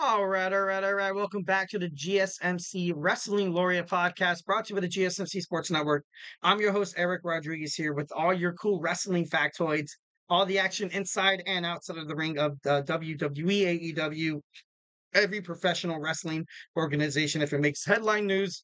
All right, all right, all right. Welcome back to the GSMC Wrestling Laureate podcast brought to you by the GSMC Sports Network. I'm your host, Eric Rodriguez, here with all your cool wrestling factoids, all the action inside and outside of the ring of the WWE, AEW, every professional wrestling organization. If it makes headline news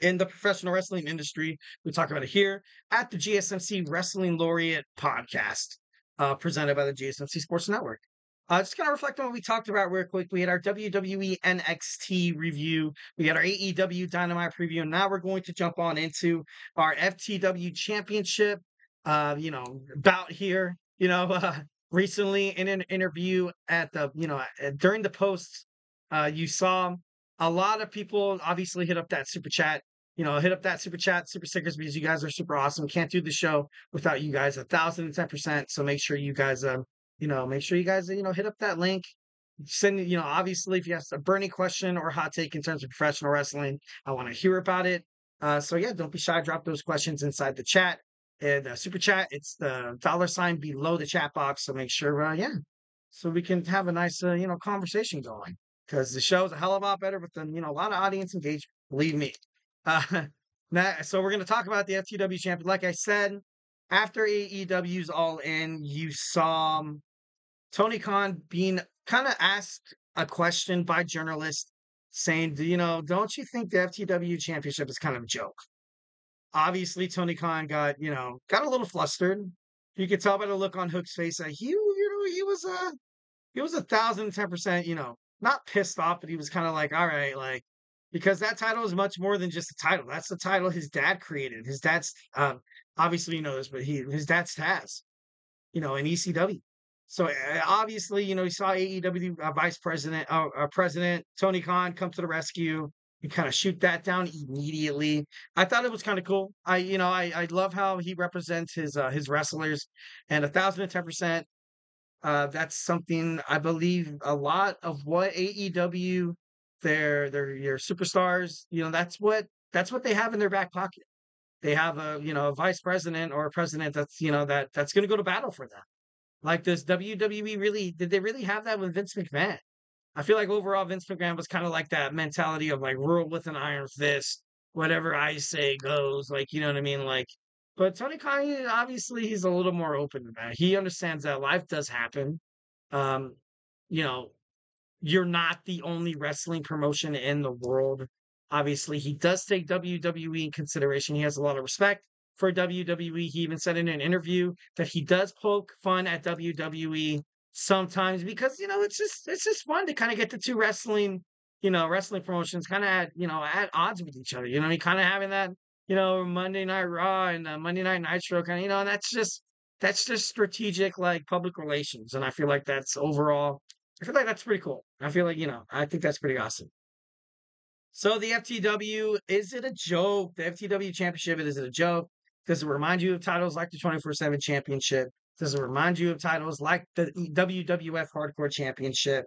in the professional wrestling industry, we talk about it here at the GSMC Wrestling Laureate podcast, uh, presented by the GSMC Sports Network. Uh, just kind of reflect on what we talked about real quick. We had our WWE NXT review. We had our AEW Dynamite preview. And now we're going to jump on into our FTW Championship, uh, you know, bout here. You know, uh, recently in an interview at the, you know, during the post, uh, you saw a lot of people obviously hit up that super chat. You know, hit up that super chat, super stickers because you guys are super awesome. Can't do the show without you guys a thousand and ten percent. So make sure you guys um you know, make sure you guys, you know, hit up that link. Send, you know, obviously, if you have a burning question or hot take in terms of professional wrestling, I want to hear about it. Uh, so yeah, don't be shy. Drop those questions inside the chat. And uh, super chat, it's the dollar sign below the chat box. So make sure, uh, yeah, so we can have a nice, uh, you know, conversation going because the show's a hell of a lot better with them, you know, a lot of audience engagement. Believe me. Uh, now, so we're going to talk about the FTW champion. Like I said, after AEW's All In, you saw um, Tony Khan being kind of asked a question by journalists saying, you know, don't you think the FTW championship is kind of a joke? Obviously, Tony Khan got, you know, got a little flustered. You could tell by the look on Hook's face that he, you know, he was a, he was a thousand ten percent, you know, not pissed off, but he was kind of like, all right, like, because that title is much more than just a title. That's the title his dad created. His dad's, um, obviously you know this, but he, his dad's Taz, you know, in ECW. So uh, obviously, you know, he saw AEW uh, Vice President, uh, uh, President Tony Khan come to the rescue and kind of shoot that down immediately. I thought it was kind of cool. I, you know, I, I love how he represents his uh, his wrestlers, and a thousand and ten percent. Uh, that's something I believe a lot of what AEW, their their your superstars, you know, that's what that's what they have in their back pocket. They have a you know a vice president or a president that's you know that that's going to go to battle for them. Like, does WWE really, did they really have that with Vince McMahon? I feel like overall Vince McMahon was kind of like that mentality of like rule with an iron fist, whatever I say goes. Like, you know what I mean? Like, but Tony Khan, obviously, he's a little more open to that. He understands that life does happen. Um, you know, you're not the only wrestling promotion in the world. Obviously, he does take WWE in consideration. He has a lot of respect for WWE. He even said in an interview that he does poke fun at WWE sometimes because you know it's just it's just fun to kind of get the two wrestling you know wrestling promotions kind of at you know at odds with each other. You know, I mean, kind of having that you know Monday Night Raw and uh, Monday Night Nitro kind of you know, and that's just that's just strategic like public relations, and I feel like that's overall. I feel like that's pretty cool. I feel like you know I think that's pretty awesome. So the FTW, is it a joke? The FTW championship, is it a joke? Does it remind you of titles like the 24 7 championship? Does it remind you of titles like the WWF Hardcore Championship?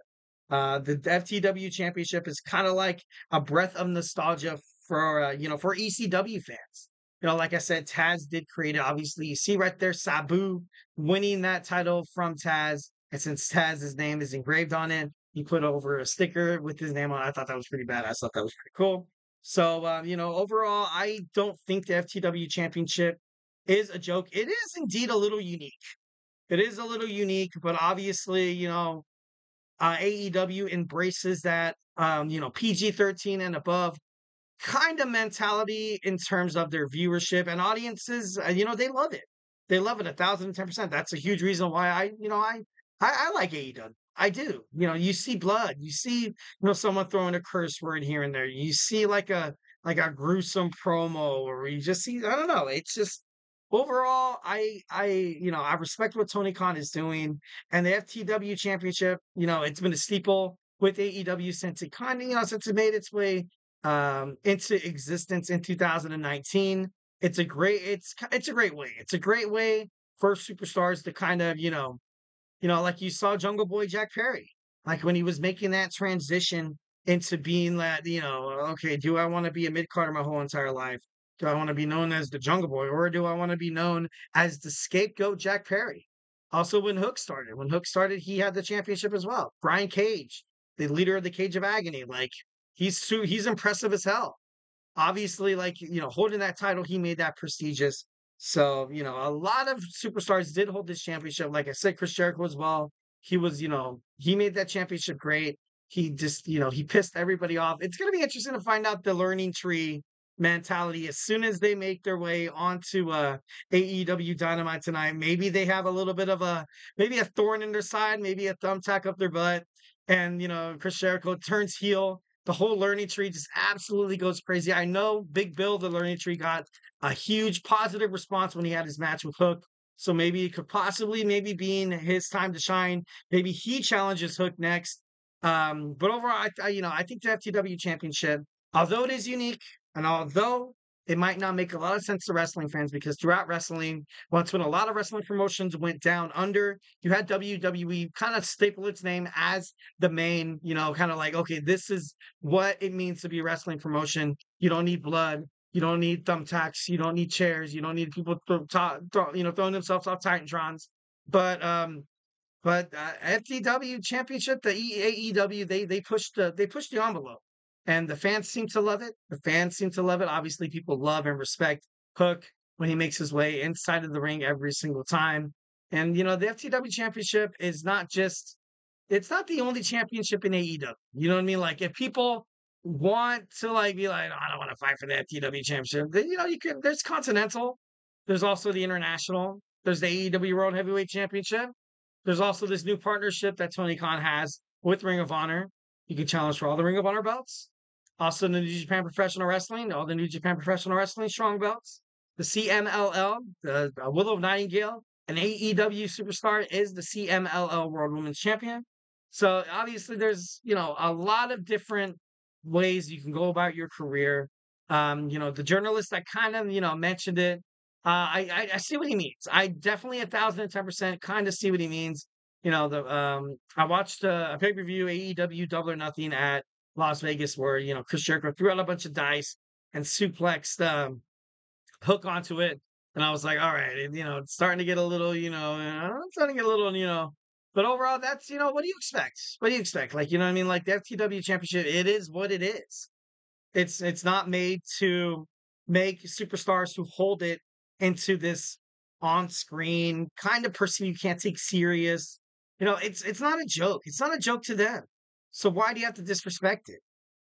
Uh, the FTW Championship is kind of like a breath of nostalgia for uh, you know for ECW fans. You know, like I said, Taz did create it. Obviously, you see right there Sabu winning that title from Taz, and since Taz's name is engraved on it, he put over a sticker with his name on. I thought that was pretty bad. I thought that was pretty cool. So, um, you know, overall, I don't think the FTW championship is a joke. It is indeed a little unique. It is a little unique, but obviously, you know, uh, AEW embraces that, um, you know, PG 13 and above kind of mentality in terms of their viewership and audiences. Uh, you know, they love it. They love it a thousand and ten percent. That's a huge reason why I, you know, I, I, I like AEW. I do. You know, you see blood. You see, you know, someone throwing a curse word here and there. You see like a like a gruesome promo, or you just see. I don't know. It's just overall, I I you know I respect what Tony Khan is doing, and the FTW Championship. You know, it's been a steeple with AEW since it kind of you know since it made its way um into existence in 2019. It's a great it's it's a great way. It's a great way for superstars to kind of you know you know, like you saw Jungle Boy Jack Perry, like when he was making that transition into being that, you know, okay, do I want to be a mid carder my whole entire life? Do I want to be known as the Jungle Boy, or do I want to be known as the scapegoat Jack Perry? Also, when Hook started, when Hook started, he had the championship as well. Brian Cage, the leader of the Cage of Agony. Like he's he's impressive as hell. Obviously, like you know, holding that title, he made that prestigious. So you know, a lot of superstars did hold this championship. Like I said, Chris Jericho as well. He was, you know, he made that championship great. He just, you know, he pissed everybody off. It's going to be interesting to find out the learning tree mentality as soon as they make their way onto uh AEW Dynamite tonight. Maybe they have a little bit of a maybe a thorn in their side, maybe a thumbtack up their butt, and you know Chris Jericho turns heel. The whole learning tree just absolutely goes crazy. I know Big Bill, the learning tree, got a huge positive response when he had his match with Hook. So maybe it could possibly maybe being his time to shine. Maybe he challenges Hook next. Um, but overall, I, I, you know, I think the FTW championship, although it is unique, and although it might not make a lot of sense to wrestling fans because throughout wrestling, once when a lot of wrestling promotions went down under, you had WWE kind of staple its name as the main, you know, kind of like, okay, this is what it means to be a wrestling promotion. You don't need blood. You don't need thumbtacks. You don't need chairs. You don't need people, you know, throwing themselves off Titantrons. But um, but uh, FTW Championship, the AEW, they they pushed the they pushed the envelope and the fans seem to love it. The fans seem to love it. Obviously, people love and respect Hook when he makes his way inside of the ring every single time. And you know, the FTW championship is not just it's not the only championship in AEW. You know what I mean? Like if people want to like be like, oh, I don't want to fight for the FTW championship, then you know, you can there's Continental, there's also the International, there's the AEW World Heavyweight Championship. There's also this new partnership that Tony Khan has with Ring of Honor. You can challenge for all the Ring of Honor belts. Also, the New Japan Professional Wrestling, all the New Japan Professional Wrestling strong belts, the CMLL, the uh, Willow Nightingale, an AEW superstar is the CMLL World Women's Champion. So obviously, there's you know a lot of different ways you can go about your career. Um, you know, the journalist that kind of you know mentioned it. Uh, I, I, I see what he means. I definitely a thousand and ten percent kind of see what he means. You know, the um, I watched a, a pay per view AEW Double or Nothing at Las Vegas where, you know, Chris Jericho threw out a bunch of dice and suplexed um, Hook onto it. And I was like, all right, you know, it's starting to get a little, you know, uh, it's starting to get a little, you know, but overall, that's, you know, what do you expect? What do you expect? Like, you know I mean? Like the FTW championship, it is what it is. It's, it's not made to make superstars who hold it into this on screen kind of person you can't take serious. You know, it's, it's not a joke. It's not a joke to them. So why do you have to disrespect it?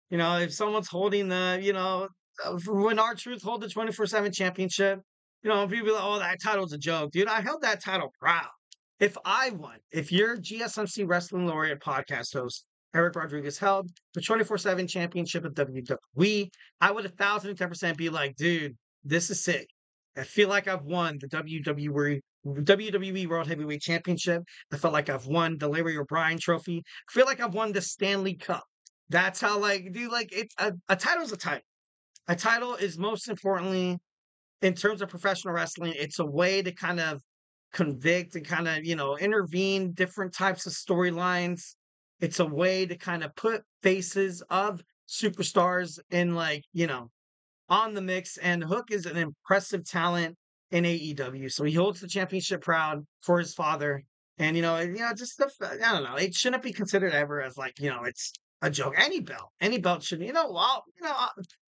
You know, if someone's holding the, you know, uh, when R-Truth hold the 24 7 championship, you know, people like, oh, that title's a joke. Dude, I held that title proud. If I won, if your GSMC Wrestling Laureate podcast host, Eric Rodriguez, held the 24 7 championship of WWE, I would a thousand and ten percent be like, dude, this is sick. I feel like I've won the WWE WWE World Heavyweight Championship. I felt like I've won the Larry O'Brien Trophy. I feel like I've won the Stanley Cup. That's how, like, do like it's uh, a, a title is a title. A title is most importantly, in terms of professional wrestling, it's a way to kind of convict and kind of you know intervene different types of storylines. It's a way to kind of put faces of superstars in like you know on the mix. And Hook is an impressive talent in AEW. So he holds the championship proud for his father. And you know, you know, just the, I don't know. It shouldn't be considered ever as like you know, it's a joke. Any belt, any belt should, you know, well, you know,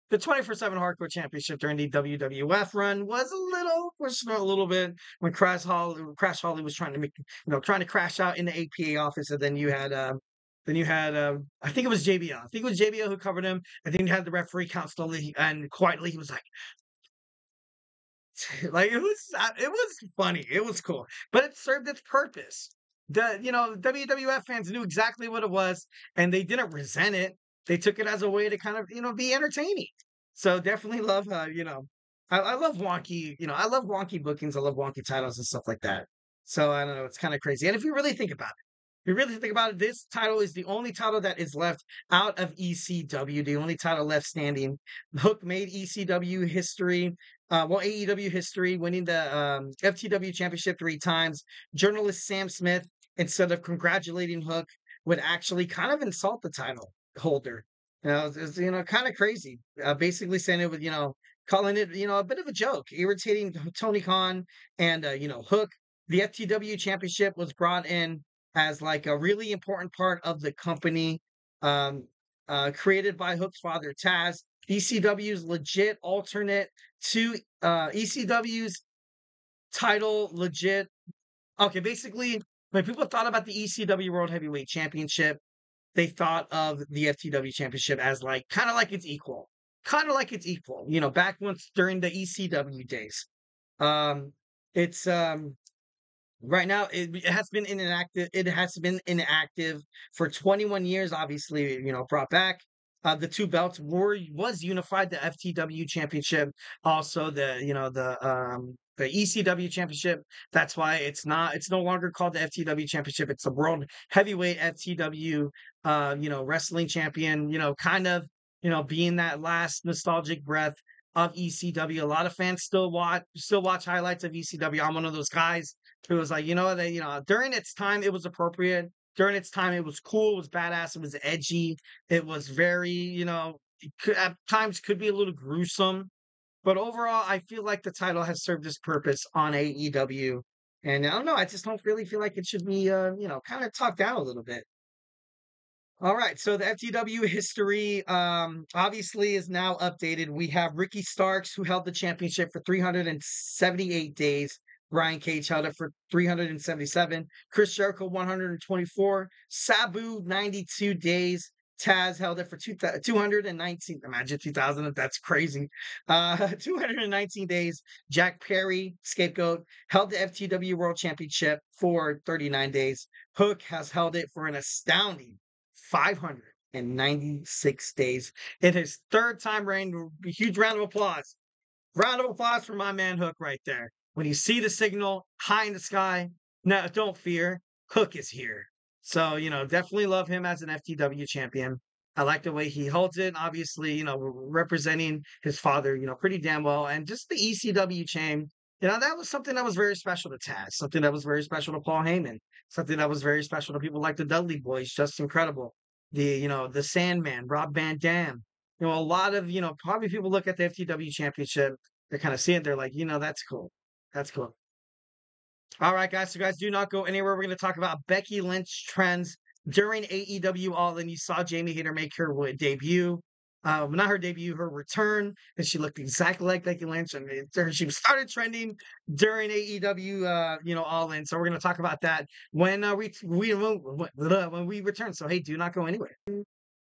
the twenty four seven hardcore championship during the WWF run was a little, was a little bit when Crash Holly, Crash Holly was trying to make, you know, trying to crash out in the APA office, and then you had, um, then you had, um, I think it was JBL. I think it was JBL who covered him. And then you had the referee count slowly and quietly. He was like, like it was uh, it was funny it was cool but it served its purpose. The you know wwf fans knew exactly what it was and they didn't resent it they took it as a way to kind of you know be entertaining. So definitely love uh you know I, I love wonky you know i love wonky bookings i love wonky titles and stuff like that. So i don't know it's kind of crazy and if you really think about it you really think about it, this title is the only title that is left out of ECW, the only title left standing. Hook made ECW history uh, well, AEW history, winning the um, FTW championship three times. Journalist Sam Smith, instead of congratulating Hook, would actually kind of insult the title holder. You know, it's, you know, kind of crazy. Uh, basically saying it with, you know, calling it, you know, a bit of a joke, irritating Tony Khan and, uh, you know, Hook. The FTW championship was brought in as like a really important part of the company Um, uh, created by Hook's father Taz. ECW's legit alternate to uh, ECW's title legit. Okay, basically, when people thought about the ECW World Heavyweight Championship, they thought of the FTW Championship as like kind of like it's equal, kind of like it's equal. You know, back once during the ECW days. Um, it's um right now it, it has been inactive. It has been inactive for 21 years. Obviously, you know, brought back. Uh, the two belts were was unified. The FTW Championship, also the you know the um the ECW Championship. That's why it's not. It's no longer called the FTW Championship. It's the World Heavyweight FTW. Uh, you know, wrestling champion. You know, kind of you know being that last nostalgic breath of ECW. A lot of fans still watch still watch highlights of ECW. I'm one of those guys who was like, you know, that you know during its time it was appropriate during its time, it was cool, it was badass, it was edgy, it was very, you know, could, at times could be a little gruesome. But overall, I feel like the title has served its purpose on AEW. And I don't know, I just don't really feel like it should be, uh, you know, kind of talked down a little bit. All right, so the FTW history um, obviously is now updated. We have Ricky Starks, who held the championship for 378 days. Brian Cage held it for 377. Chris Jericho 124. Sabu 92 days. Taz held it for two, 219. Imagine 2000. That's crazy. Uh, 219 days. Jack Perry, scapegoat, held the FTW World Championship for 39 days. Hook has held it for an astounding 596 days in his third time reign. Huge round of applause. Round of applause for my man Hook right there. When you see the signal high in the sky, now don't fear. Hook is here. So, you know, definitely love him as an FTW champion. I like the way he holds it. Obviously, you know, representing his father, you know, pretty damn well. And just the ECW chain, you know, that was something that was very special to Taz, something that was very special to Paul Heyman, something that was very special to people like the Dudley Boys, just incredible. The, you know, the Sandman, Rob Van Dam. You know, a lot of, you know, probably people look at the FTW championship, they're kind of seeing it, they're like, you know, that's cool. That's cool. All right, guys. So, guys, do not go anywhere. We're going to talk about Becky Lynch trends during AEW All In. You saw Jamie Hayter make her debut. Uh, not her debut, her return, and she looked exactly like Becky Lynch, and she started trending during AEW, uh, you know, All In. So we're going to talk about that when uh, we we when we return. So hey, do not go anywhere.